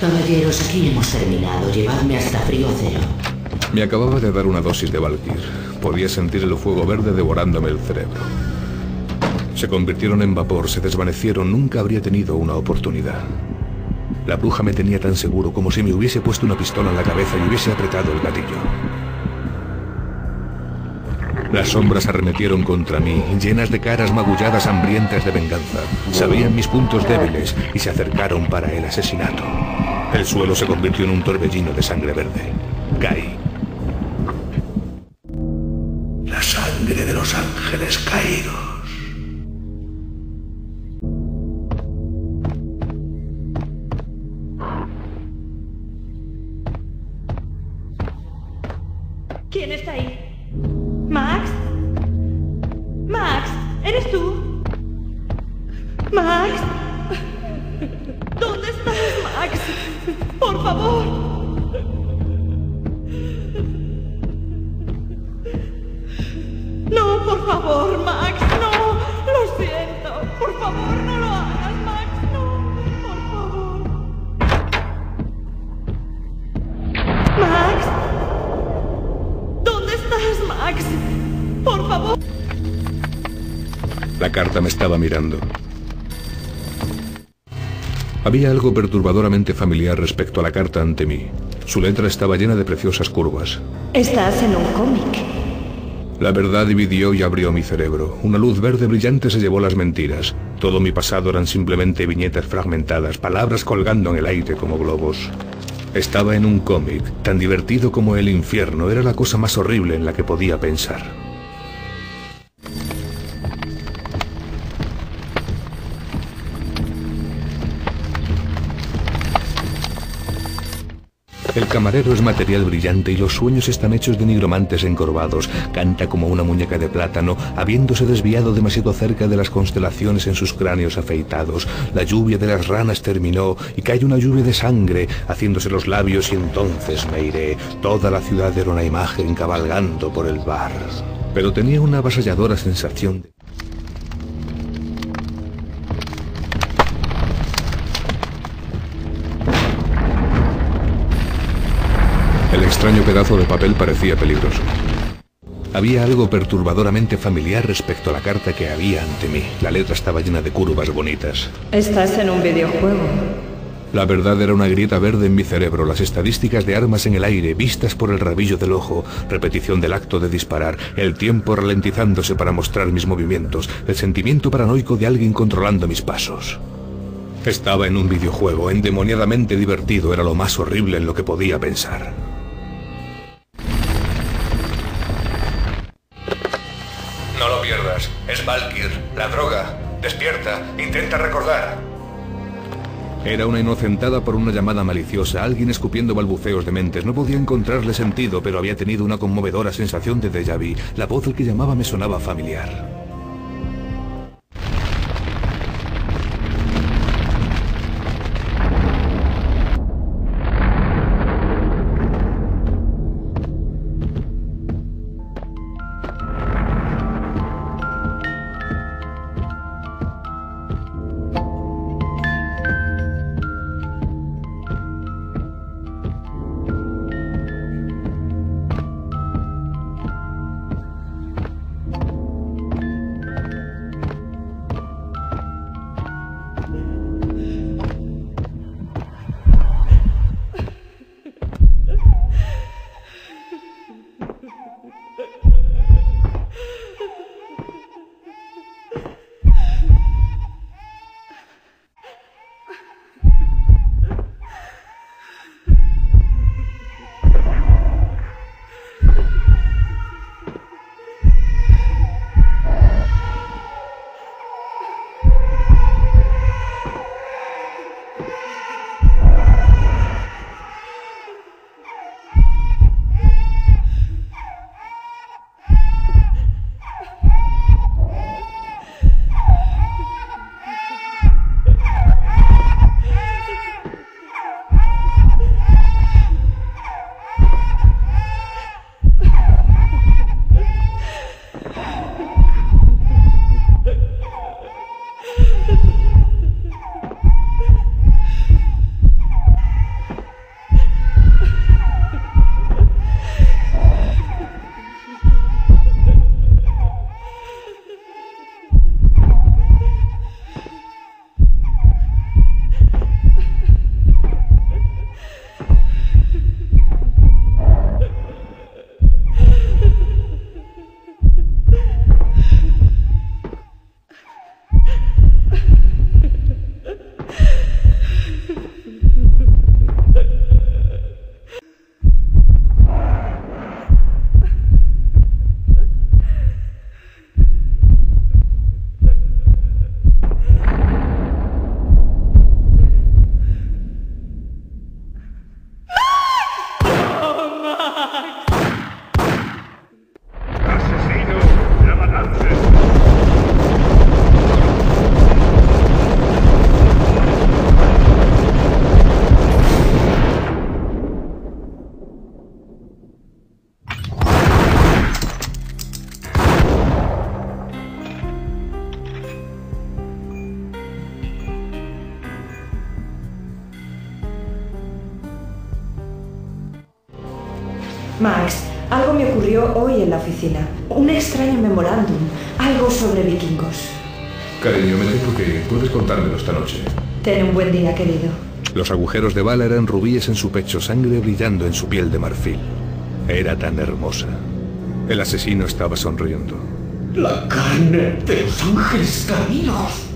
Caballeros, aquí hemos terminado. Llevadme hasta frío cero. Me acababa de dar una dosis de Valkyr. Podía sentir el fuego verde devorándome el cerebro. Se convirtieron en vapor, se desvanecieron. Nunca habría tenido una oportunidad. La bruja me tenía tan seguro como si me hubiese puesto una pistola en la cabeza y hubiese apretado el gatillo. Las sombras arremetieron contra mí, llenas de caras magulladas hambrientas de venganza. Sabían mis puntos débiles y se acercaron para el asesinato. El suelo se convirtió en un torbellino de sangre verde. Caí. La sangre de los ángeles caídos. ¿Quién está ahí? ¿Max? ¿Max? ¿Eres tú? ¿Max? ¿Dónde estás, Max? Por favor. No, por favor, Max, no. Lo siento. Por favor, no lo hagas, Max, no. Por favor. Max. ¿Dónde estás, Max? Por favor. La carta me estaba mirando. Había algo perturbadoramente familiar respecto a la carta ante mí. Su letra estaba llena de preciosas curvas. Estás en un cómic. La verdad dividió y abrió mi cerebro. Una luz verde brillante se llevó las mentiras. Todo mi pasado eran simplemente viñetas fragmentadas, palabras colgando en el aire como globos. Estaba en un cómic, tan divertido como el infierno. Era la cosa más horrible en la que podía pensar. El camarero es material brillante y los sueños están hechos de nigromantes encorvados. Canta como una muñeca de plátano, habiéndose desviado demasiado cerca de las constelaciones en sus cráneos afeitados. La lluvia de las ranas terminó y cae una lluvia de sangre, haciéndose los labios y entonces me iré. Toda la ciudad era una imagen cabalgando por el bar. Pero tenía una avasalladora sensación de... El extraño pedazo de papel parecía peligroso. Había algo perturbadoramente familiar respecto a la carta que había ante mí. La letra estaba llena de curvas bonitas. Estás en un videojuego. La verdad era una grieta verde en mi cerebro, las estadísticas de armas en el aire, vistas por el rabillo del ojo, repetición del acto de disparar, el tiempo ralentizándose para mostrar mis movimientos, el sentimiento paranoico de alguien controlando mis pasos. Estaba en un videojuego, endemoniadamente divertido, era lo más horrible en lo que podía pensar. Es Valkyr, la droga. Despierta. Intenta recordar. Era una inocentada por una llamada maliciosa, alguien escupiendo balbuceos dementes. No podía encontrarle sentido, pero había tenido una conmovedora sensación de déjà vu. La voz del que llamaba me sonaba familiar. Max, algo me ocurrió hoy en la oficina. Un extraño memorándum. Algo sobre vikingos. Cariño, me tengo que ir. Puedes contármelo esta noche. Ten un buen día, querido. Los agujeros de bala eran rubíes en su pecho, sangre brillando en su piel de marfil. Era tan hermosa. El asesino estaba sonriendo. La carne de los ángeles caídos.